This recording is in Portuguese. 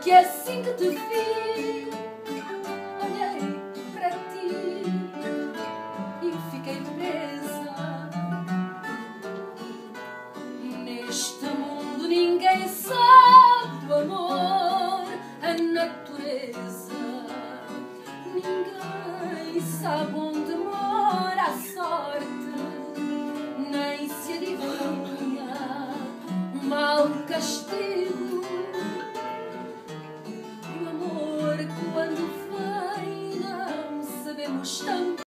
que assim que te vi, olhei para ti e fiquei presa. Neste mundo ninguém sabe do amor, a natureza. Ninguém sabe onde mora a sorte, nem se adivinha mal castigo. 我生。